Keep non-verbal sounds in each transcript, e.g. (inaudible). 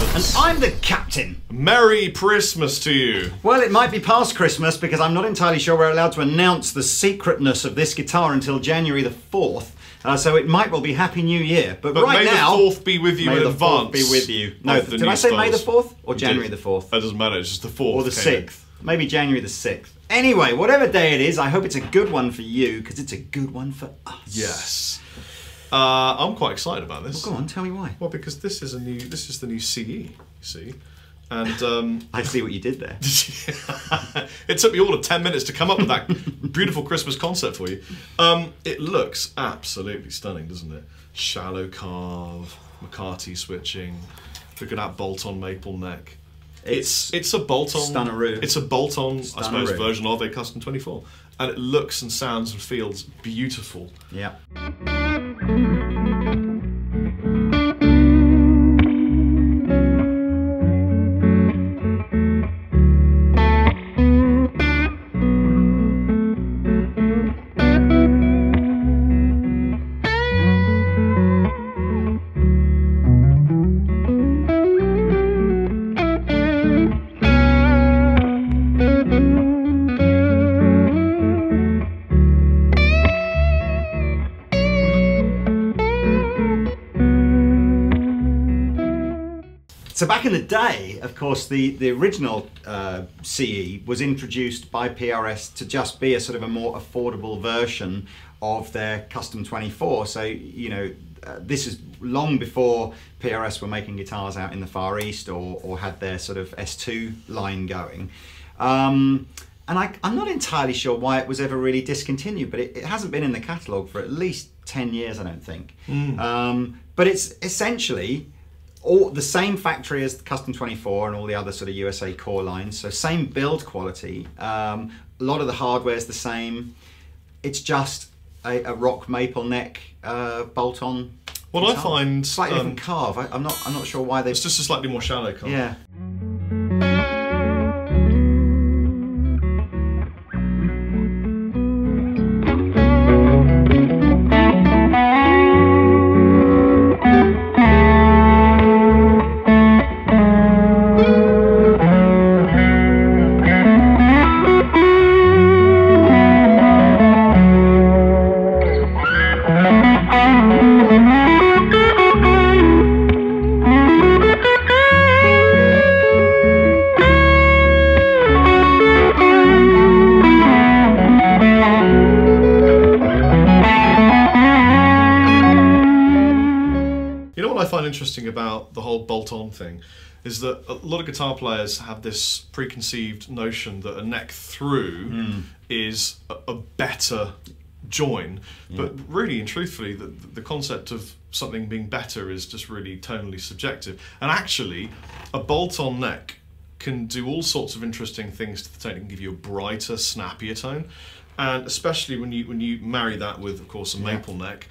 And I'm the captain. Merry Christmas to you. Well, it might be past Christmas because I'm not entirely sure we're allowed to announce the secretness of this guitar until January the 4th. Uh, so it might well be Happy New Year. But, But right may now. the 4th be with you May in the advance. 4th be with you. No, did I say May the 4th or January the 4th? That doesn't matter, it's just the 4th. Or the. 6th. Maybe January the 6th. Anyway, whatever day it is, I hope it's a good one for you because it's a good one for us. Yes. Uh, I'm quite excited about this. Well, go on, tell me why. Well, because this is a new, this is the new CE, you see. And um, (laughs) I see what you did there. (laughs) it took me all of 10 minutes to come up with that beautiful Christmas concept for you. Um, it looks absolutely stunning, doesn't it? Shallow carve, McCarty switching, look at that bolt-on maple neck. It's it's a bolt-on Stunneroo. It's a bolt-on, I suppose, version of a Custom 24, and it looks and sounds and feels beautiful. Yeah. So back in the day, of course, the, the original uh, CE was introduced by PRS to just be a sort of a more affordable version of their Custom 24. So, you know, uh, this is long before PRS were making guitars out in the Far East or, or had their sort of S2 line going. Um, and I, I'm not entirely sure why it was ever really discontinued, but it, it hasn't been in the catalogue for at least 10 years, I don't think. Um, but it's essentially all the same factory as the Custom 24 and all the other sort of USA core lines. So same build quality. Um, a lot of the hardware is the same. It's just a, a rock maple neck uh, bolt-on. What I find, slightly um, different carve. I, I'm not. I'm not sure why they. It's just a slightly more shallow carve. Yeah. Thing is that a lot of guitar players have this preconceived notion that a neck through Hmm. is a, a better join, but really and truthfully, the, the concept of something being better is just really tonally subjective. And actually, a bolt-on neck can do all sorts of interesting things to the tone. It can give you a brighter, snappier tone, and especially when you when you marry that with, of course, a maple neck,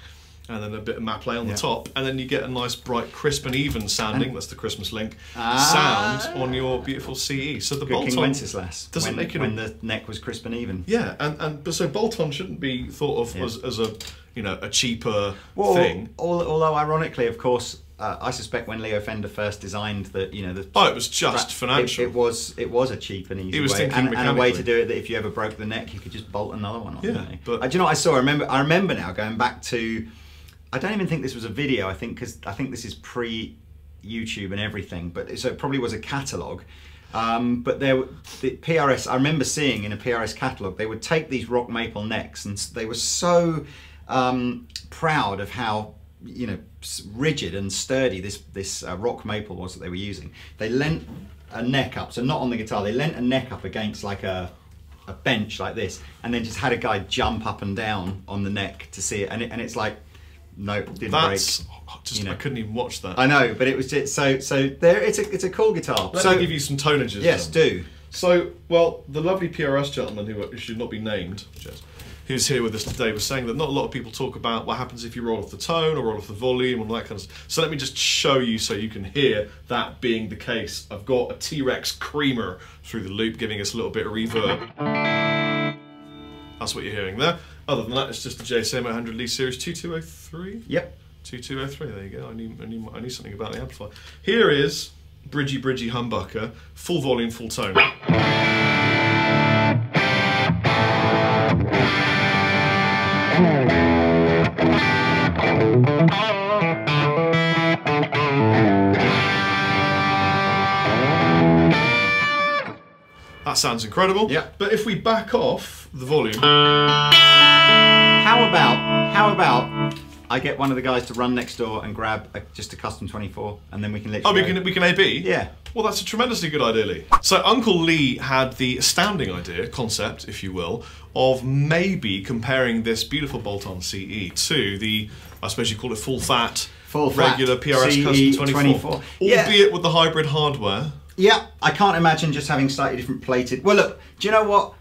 and then a bit of play on Yeah. the top, and then you get a nice, bright, crisp, and even sounding. that's the Christmas link Ah. sound on your beautiful CE. So the Good bolt-on Wenceslas. doesn't when, make it a- when the neck was crisp and even. yeah, and and but so bolt-on shouldn't be thought of Yeah. as, as a you know a cheaper Well, thing. al- although ironically, of course, uh, I suspect when Leo Fender first designed the, you know, the Oh, it was just It- financial. It, was it was a cheap and easy He was way, and, and a way to do it that if you ever broke the neck, you could just bolt another one on. Yeah, but- Uh, do you know what I saw? I remember. I remember now going back to. I don't even think this was a video. I think because I think this is pre YouTube and everything, but so it probably was a catalog. Um, but there, the PRS. I remember seeing in a PRS catalog, they would take these rock maple necks, and they were so um, proud of how you know rigid and sturdy this this uh, rock maple was that they were using. They lent a neck up, so not on the guitar. They lent a neck up against like a a bench like this, and then just had a guy jump up and down on the neck to see it, and it, and it's like, no, didn't That's break. just you know. I couldn't even watch that. I know, but it was just so so there. It's a it's a cool guitar. Let so me give you some tonages. yes, then. do. So, well, the lovely PRS gentleman who who should not be named, who's here with us today, was saying that not a lot of people talk about what happens if you roll off the tone or roll off the volume and all that kind of stuff. So let me just show you so you can hear that being the case. I've got a T-Rex creamer through the loop giving us a little bit of reverb. That's what you're hearing there. Other than that, it's just the JCM 800 Lead Series 2203. Yep. 2203, there you go. I knew, I knew, I knew something about the amplifier. Here is Bridgy Bridgy Humbucker, full volume, full tone. That sounds incredible. Yeah. But if we back off the volume, How about how about I get one of the guys to run next door and grab a, just a custom 24, and then we can oh, we can we can AB. Yeah. Well, that's a tremendously good idea, Lee. So Uncle Lee had the astounding idea, concept, if you will, of maybe comparing this beautiful bolt-on CE to the, I suppose you call it full fat, Full fat regular PRS CE Custom 24, 24. Yeah. albeit with the hybrid hardware. Yeah, I can't imagine just having slightly different plated. Well, look, do you know what?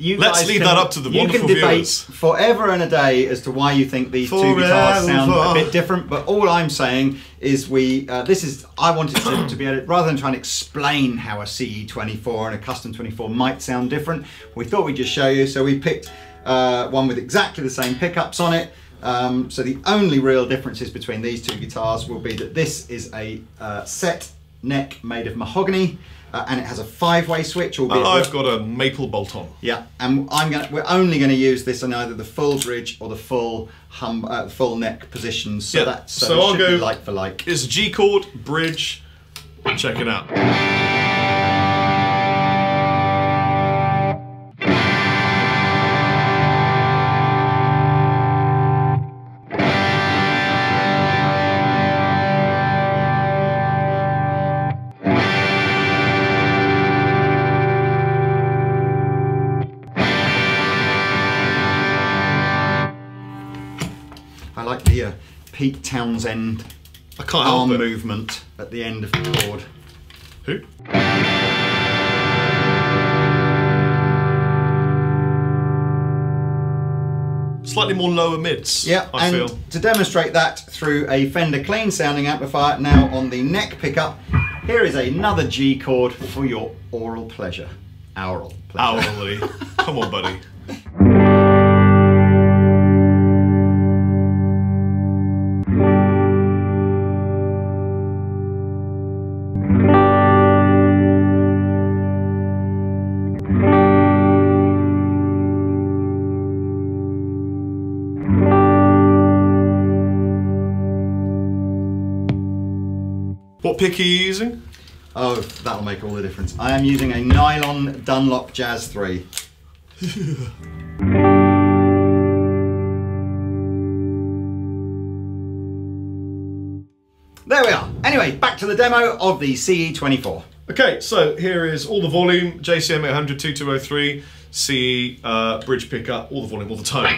You Let's leave can- that up to the you wonderful can debate viewers. forever and a day as to why you think these two guitars sound a bit different. But all I'm saying is we. Uh, this is. I wanted to, to be able to, rather than trying to explain how a CE24 and a custom 24 might sound different. We thought we'd just show you. So we picked uh, one with exactly the same pickups on it. Um, so the only real differences between these two guitars will be that this is a uh, set neck made of mahogany. Uh, and it has a five-way switch. And I've got a maple bolt-on. yeah, and I'm gonna. We're only going to use this on either the full bridge or the full hum, uh, full neck positions. So Yeah, that so, so it I'll should go- be like for like. It's G chord, bridge, check it out. Pete Townshend I can't arm movement at the end of the chord. Who? Slightly more lower mids, Yeah, I and feel. to demonstrate that through a Fender clean sounding amplifier now on the neck pickup, here is another G chord for your oral pleasure. Aural pleasure. Hourly. (laughs) Come on, buddy. What pick are you using? Oh, that'll make all the difference. I am using a nylon Dunlop Jazz 3. (laughs) there we are. Anyway, back to the demo of the CE24. Okay, so here is all the volume, JCM 800 2203, CE, uh, bridge pickup, all the volume, all the tone.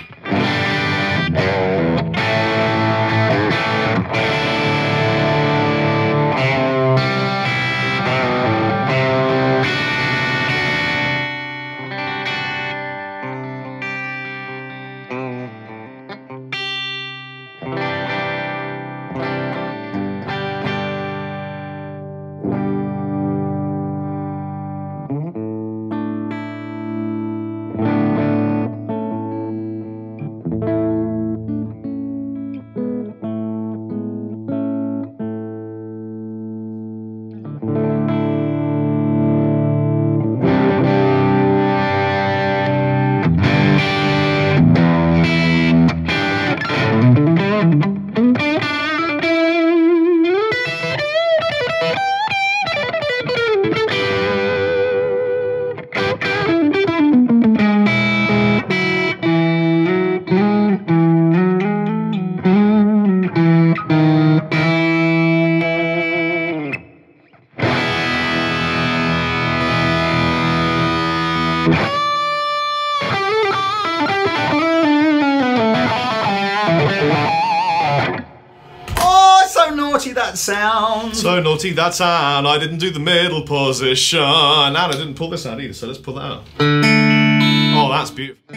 Naughty that sound. So naughty that sound, I didn't do the middle position. And I didn't pull this out either, so let's pull that out. Oh, that's beautiful.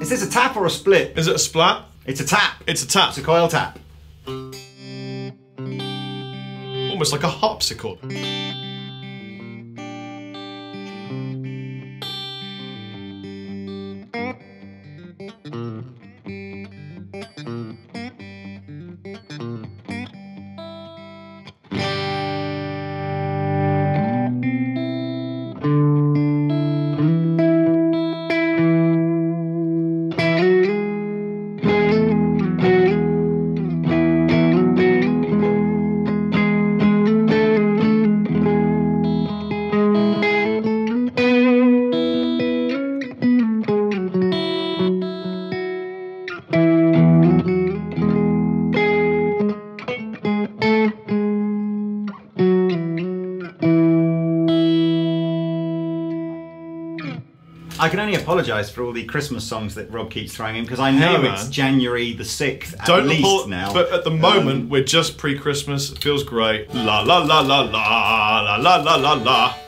Is this a tap or a split? Is it a splat? It's a tap. It's a tap. It's a coil tap. Almost like a harpsichord. can only apologise for all the Christmas songs that Rob keeps throwing in because I know yeah, it's January the 6th at Don't least report, now. But at the um, moment, um, we're just pre Christmas. It feels great. La la la la la, la la la la la.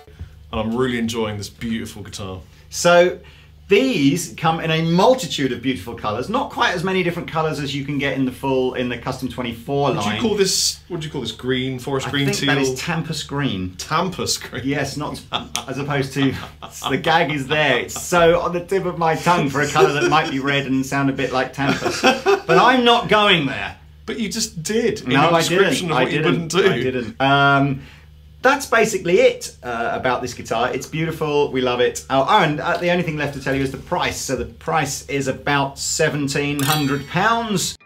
And I'm really enjoying this beautiful guitar. So these come in a multitude of beautiful colours, not quite as many different colours as you can get in the full in the custom 24 Would line. you call this? What do you call this? Green, forest I green, think teal, that is Trampas green. Trampas green. Yes, not as opposed to (laughs) the gag is there. It's so on the tip of my tongue for a colour that might be red and sound a bit like Trampas. But I'm not going there. But you just did. In No, I didn't. of I didn't. wouldn't do. I didn't. Um, that's basically it uh, about this guitar. It's beautiful. We love it. Oh, and uh, the only thing left to tell you is the price. So the price is about seventeen hundred pounds.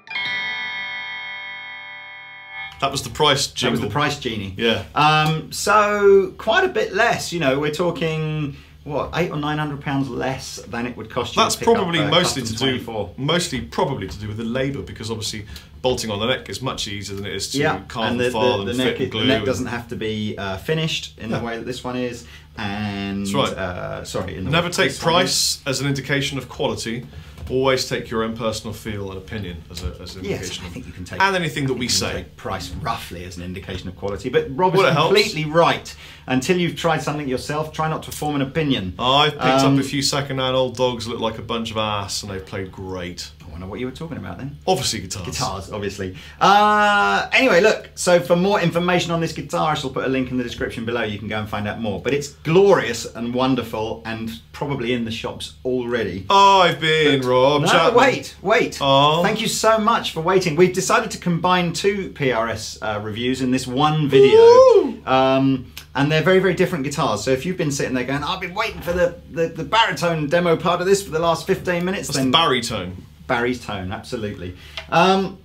That was the price That was the price genie. Yeah. Um, so quite a bit less. You know, we're talking what eight or nine hundred pounds less than it would cost you. That's to pick probably up, uh, mostly to do, 24. mostly probably to do with the labour because obviously bolting on the neck is much easier than it is to Yeah, carve and and, the, file the, and the, fit neck, and glue. the neck and- doesn't have to be uh, finished in the way that this one is. And That's right. uh, sorry, in the Never take this one is. price as an indication of quality. Always take your own personal feel and opinion as, a, as an Yes, indication. I of- think you can take and anything that we say. price roughly as an indication of quality. But Rob is it helps. completely right. Until you've tried something yourself, try not to form an opinion. I've picked Um, up a few second-hand old dogs that look like a bunch of ass, and they've played great. I wonder what you were talking about then. Obviously, guitars. Guitars, obviously. Uh, anyway, look, so for more information on this guitar, I shall put a link in the description below. You can go and find out more. But it's glorious and wonderful and probably in the shops already. Oh, I've been Rob No, Chapman. wait, wait. Oh. Thank you so much for waiting. We've decided to combine two PRS uh, reviews in this one video. Um, and they're very, very different guitars. So if you've been sitting there going, I've been waiting for the, the, the baritone demo part of this for the last 15 minutes, That's then the baritone. Barry's tone, absolutely. Um,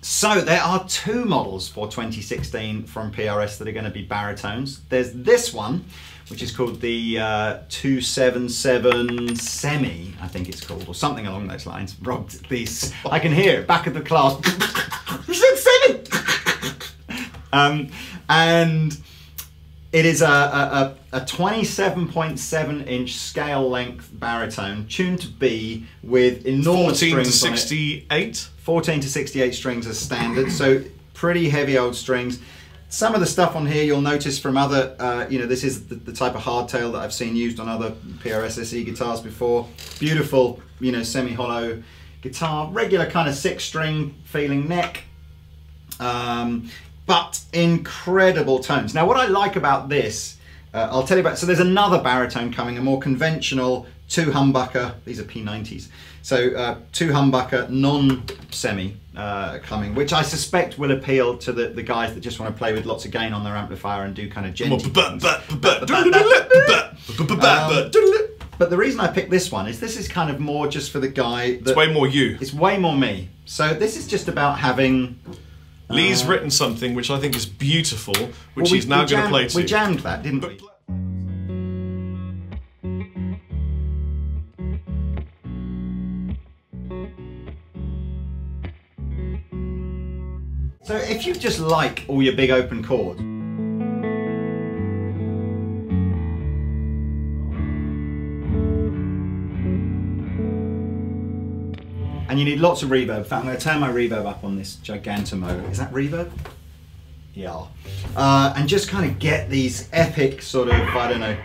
so there are two models for 2016 from PRS that are going to be baritones. There's this one, which is called the uh, 277 Semi, I think it's called, or something along those lines. Rob, these I can hear it back of the class. you said Semi. um, and it is a, a, a, a 27.7 inch scale length baritone tuned to B with enormous 14 to strings on it. 68. 14 to 68 strings as standard, so pretty heavy old strings. Some of the stuff on here you'll notice from other, uh, you know, this is the, the type of hardtail that I've seen used on other PRS SE guitars before. Beautiful, you know, semi-hollow guitar, regular kind of six string feeling neck, um, but incredible tones. Now, what I like about this, uh, I'll tell you about. So there's another baritone coming, a more conventional two humbucker. These are P90s. So uh, two humbucker non-semi uh, coming, which I suspect will appeal to the, the guys that just want to play with lots of gain on their amplifier and do kind of djenty. But the reason I picked this one is this is kind of more just for the guy that It's way more you. it's way more me. So this is just about having. Lee's uh, written something which I think is beautiful, which Well, we- he's now going to play to. We jammed that, didn't we? So if you just like all your big open chords. And you need lots of reverb. In fact, I'm going to turn my reverb up on this Gigantamo. Is that reverb? Yeah. Uh, and just kind of get these epic sort of, I don't know,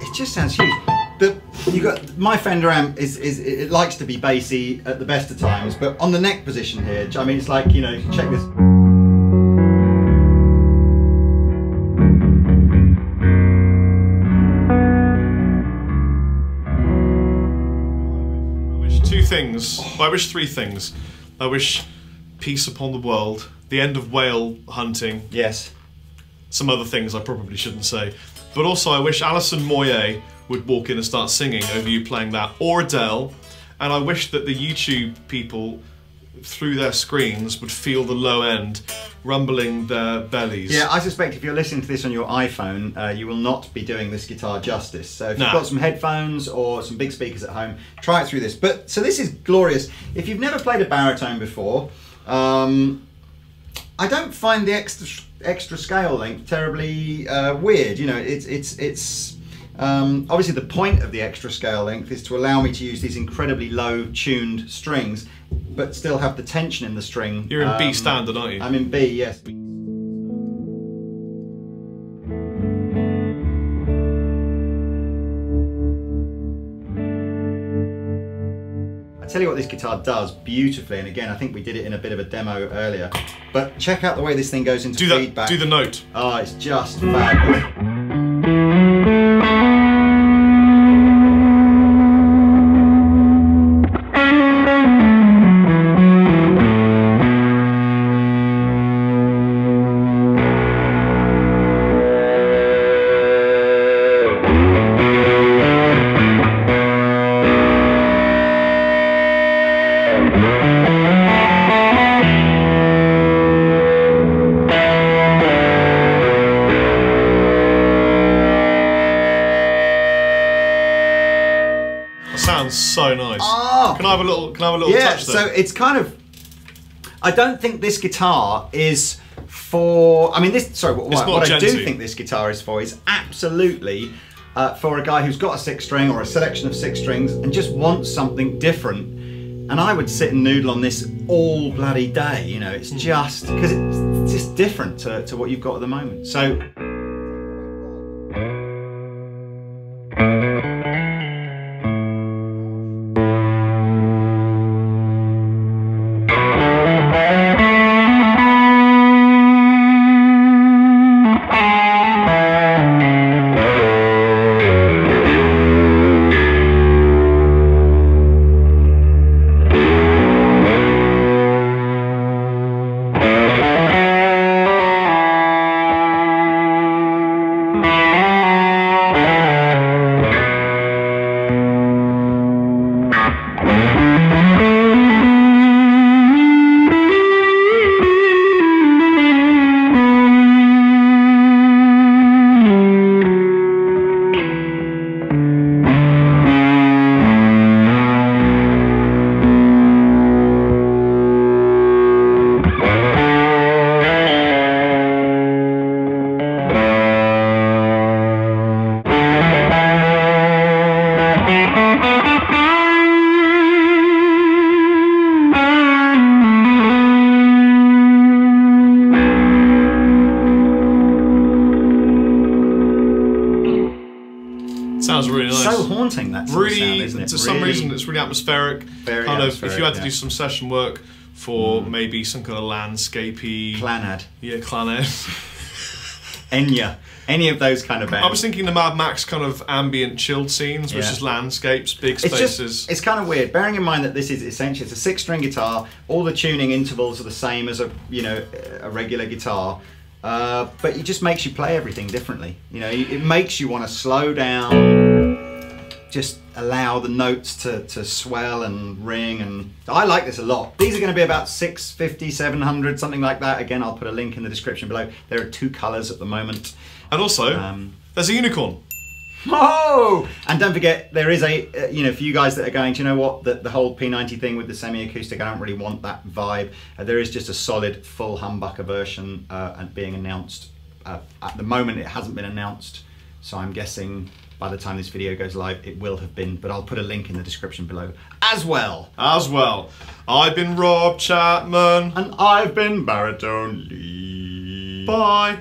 It just sounds huge. The you got my Fender amp is is it likes to be bassy at the best of times, but on the neck position here, I mean, it's like you know, check this. I wish two things. I wish three things. I wish peace upon the world, the end of whale hunting, Yes. some other things I probably shouldn't say. But also, I wish Alison Moyet would walk in and start singing over you playing that, or Adele. And I wish that the YouTube people, through their screens, would feel the low end rumbling their bellies. Yeah, I suspect if you're listening to this on your iPhone, uh, you will not be doing this guitar justice. So if Nah. you've got some headphones or some big speakers at home, try it through this. But so this is glorious. If you've never played a baritone before, um, I don't find the extra extra scale length terribly uh, weird. You know, it's it's it's um, obviously the point of the extra scale length is to allow me to use these incredibly low tuned strings, but still have the tension in the string. You're in B Um, standard, aren't you? I'm in B, yes. Tell you what this guitar does beautifully, and again, I think we did it in a bit of a demo earlier. But check out the way this thing goes into do that. feedback. Do the note. Oh, it's just fabulous. Can I have a little? Can I have a little yeah, touch there? so it's kind of. I don't think this guitar is for. I mean, this. Sorry, what, what, what I do think this guitar is for is absolutely uh, for a guy who's got a six string or a selection of six strings and just wants something different. And I would sit and noodle on this all bloody day. You know, it's Hmm. just because it's just different to, to what you've got at the moment. So. Sounds really nice. So haunting that really, sound, isn't it? to some reason, it's really atmospheric. Very kind of, if you had to yeah. do some session work for mm. maybe some kind of landscapey, Clannad, yeah, Clannad. Enya, any of those kind of bands. I was thinking the Mad Max kind of ambient, chilled scenes, which Yeah. is landscapes, big It's spaces. just, it's kind of weird. Bearing in mind that this is essentially it's a six-string guitar. All the tuning intervals are the same as a you know a regular guitar, uh, but it just makes you play everything differently. You know, it makes you want to slow down, just allow the notes to, to swell and ring. And I like this a lot. These are going to be about 650, 700, something like that. Again, I'll put a link in the description below. There are two colours at the moment. and also, Um, there's a unicorn. Oh! And don't forget, there is a, uh, you know, for you guys that are going, do you know what? The, the whole P90 thing with the semi acoustic, I don't really want that vibe. Uh, there is just a solid full humbucker version uh, and being announced. Uh, at the moment, it hasn't been announced. So I'm guessing by the time this video goes live, it will have been. But I'll put a link in the description below as well. As well, I've been Rob Chapman. And I've been Baritone Lee. Bye.